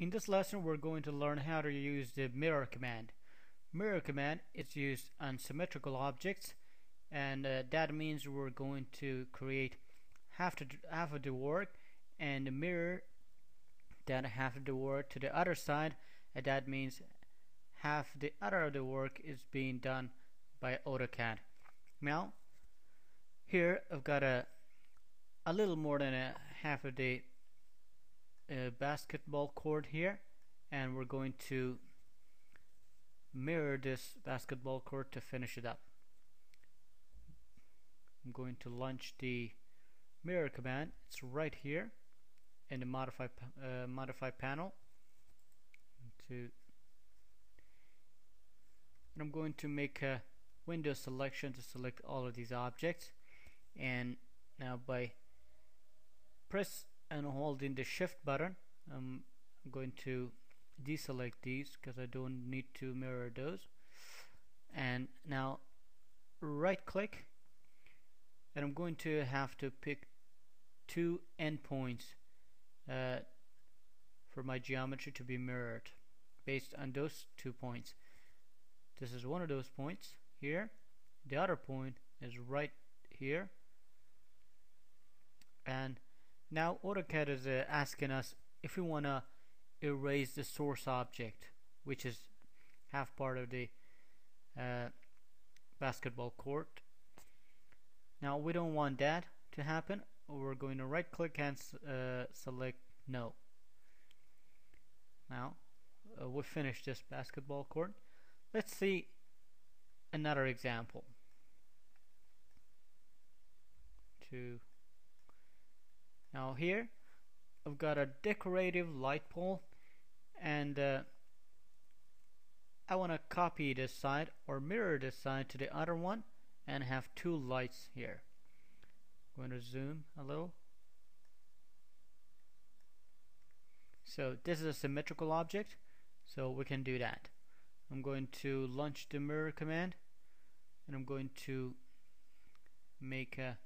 In this lesson we're going to learn how to use the mirror command. Mirror command is used on symmetrical objects and uh, that means we're going to create half, half of the work and mirror that half of the work to the other side and that means half the other of the work is being done by AutoCAD. Now here I've got a a little more than a half of the uh, basketball court here and we're going to mirror this basketball court to finish it up. I'm going to launch the mirror command. It's right here in the modify uh, modify panel. To and I'm going to make a window selection to select all of these objects. And now by press and holding the shift button. I'm going to deselect these because I don't need to mirror those. And now right click and I'm going to have to pick two endpoints uh, for my geometry to be mirrored based on those two points. This is one of those points here. The other point is right here. And now AutoCAD is uh, asking us if we want to erase the source object which is half part of the uh, basketball court. Now we don't want that to happen. We're going to right click and uh, select no. Now uh, we finished this basketball court. Let's see another example. To now here I've got a decorative light pole and uh, I want to copy this side or mirror this side to the other one and have two lights here. I'm going to zoom a little. So this is a symmetrical object so we can do that. I'm going to launch the mirror command and I'm going to make a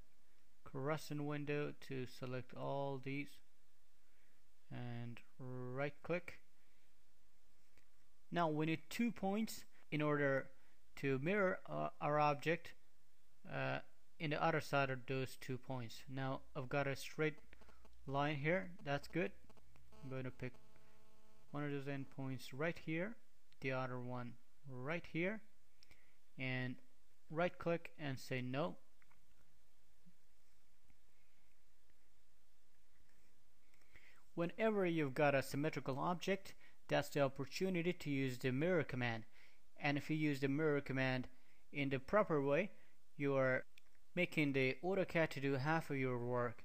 Crossing window to select all these and right click now we need two points in order to mirror uh, our object uh, in the other side of those two points. Now I've got a straight line here. That's good. I'm going to pick one of those endpoints right here the other one right here and right click and say no Whenever you've got a symmetrical object, that's the opportunity to use the mirror command. And if you use the mirror command in the proper way, you are making the AutoCAD to do half of your work